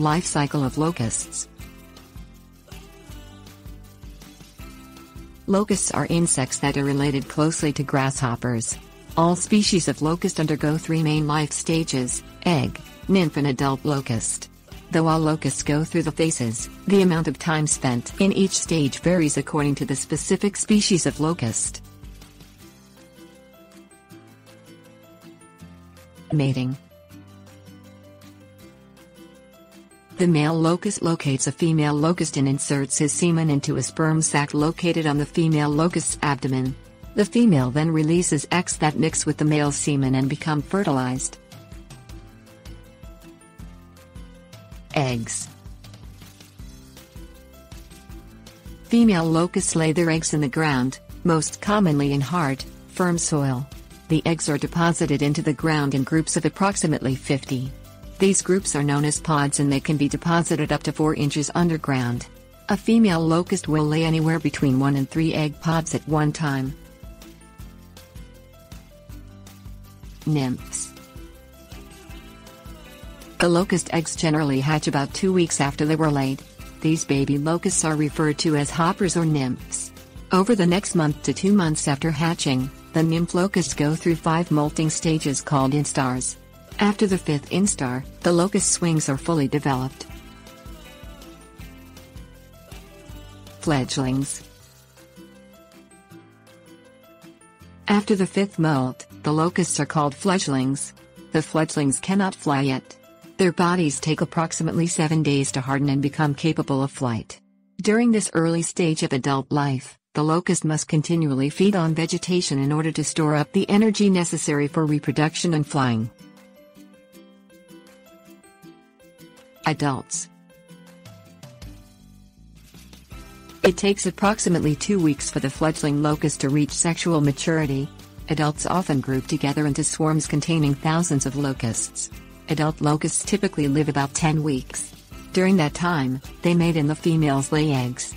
Life cycle of locusts. Locusts are insects that are related closely to grasshoppers. All species of locust undergo three main life stages egg, nymph, and adult locust. Though all locusts go through the phases, the amount of time spent in each stage varies according to the specific species of locust. Mating The male locust locates a female locust and inserts his semen into a sperm sac located on the female locust's abdomen. The female then releases eggs that mix with the male semen and become fertilized. Eggs Female locusts lay their eggs in the ground, most commonly in hard, firm soil. The eggs are deposited into the ground in groups of approximately 50. These groups are known as pods and they can be deposited up to 4 inches underground. A female locust will lay anywhere between 1 and 3 egg pods at one time. Nymphs The locust eggs generally hatch about 2 weeks after they were laid. These baby locusts are referred to as hoppers or nymphs. Over the next month to 2 months after hatching, the nymph locusts go through 5 molting stages called instars. After the fifth instar, the locust wings are fully developed. Fledglings After the fifth molt, the locusts are called fledglings. The fledglings cannot fly yet. Their bodies take approximately seven days to harden and become capable of flight. During this early stage of adult life, the locust must continually feed on vegetation in order to store up the energy necessary for reproduction and flying. Adults It takes approximately two weeks for the fledgling locust to reach sexual maturity. Adults often group together into swarms containing thousands of locusts. Adult locusts typically live about 10 weeks. During that time, they mate and the females lay eggs.